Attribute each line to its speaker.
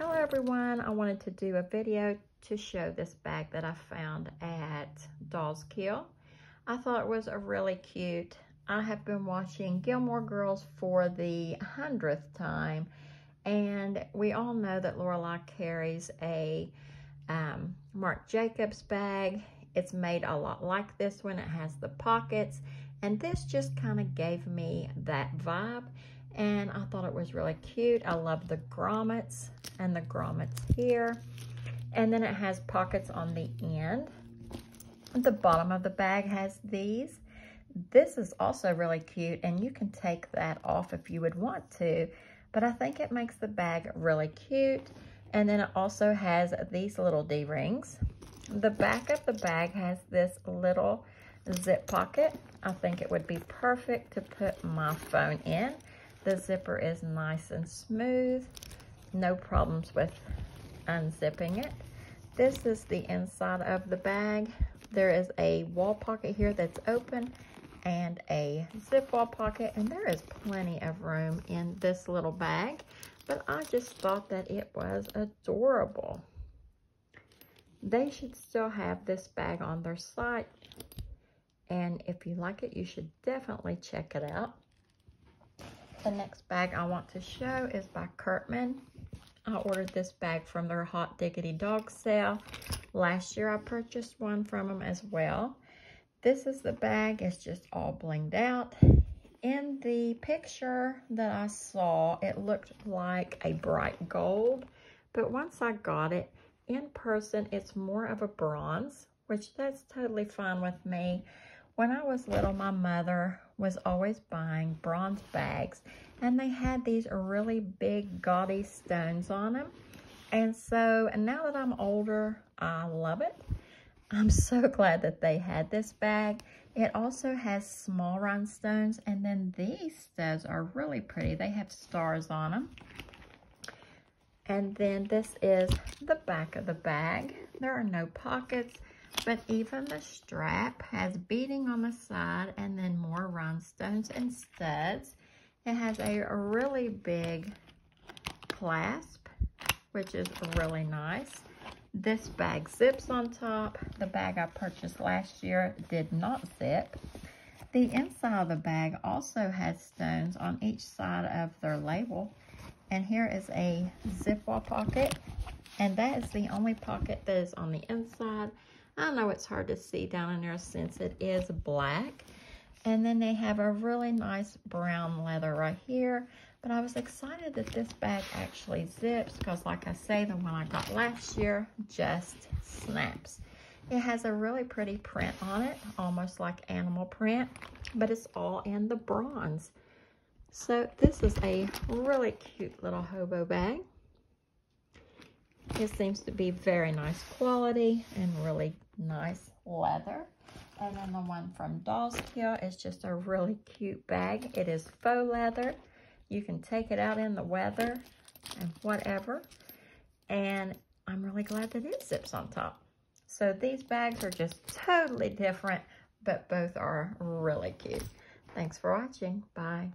Speaker 1: Hello everyone, I wanted to do a video to show this bag that I found at Dolls Kill. I thought it was a really cute. I have been watching Gilmore Girls for the hundredth time and we all know that Lorelai carries a um, Marc Jacobs bag. It's made a lot like this one. It has the pockets and this just kind of gave me that vibe and I thought it was really cute. I love the grommets and the grommets here. And then it has pockets on the end. The bottom of the bag has these. This is also really cute and you can take that off if you would want to, but I think it makes the bag really cute. And then it also has these little D-rings. The back of the bag has this little zip pocket. I think it would be perfect to put my phone in. The zipper is nice and smooth. No problems with unzipping it. This is the inside of the bag. There is a wall pocket here that's open and a zip wall pocket and there is plenty of room in this little bag but I just thought that it was adorable. They should still have this bag on their site and if you like it you should definitely check it out. The next bag I want to show is by Kurtmen. I ordered this bag from their Hot Diggity Dog sale. Last year I purchased one from them as well. This is the bag. It's just all blinged out. In the picture that I saw, it looked like a bright gold. But once I got it, in person, it's more of a bronze, which that's totally fine with me. When I was little, my mother was always buying bronze bags, and they had these really big, gaudy stones on them. And so, and now that I'm older, I love it. I'm so glad that they had this bag. It also has small rhinestones, and then these studs are really pretty. They have stars on them. And then this is the back of the bag. There are no pockets. But even the strap has beading on the side and then more rhinestones and studs. It has a really big clasp, which is really nice. This bag zips on top. The bag I purchased last year did not zip. The inside of the bag also has stones on each side of their label. And here is a zip wall pocket. And that is the only pocket that is on the inside. I know it's hard to see down in there since it is black. And then they have a really nice brown leather right here. But I was excited that this bag actually zips because like I say, the one I got last year just snaps. It has a really pretty print on it, almost like animal print, but it's all in the bronze. So this is a really cute little hobo bag. It seems to be very nice quality and really nice leather. And then the one from Dolls Kill is just a really cute bag. It is faux leather. You can take it out in the weather and whatever. And I'm really glad that it zips on top. So these bags are just totally different, but both are really cute. Thanks for watching. Bye.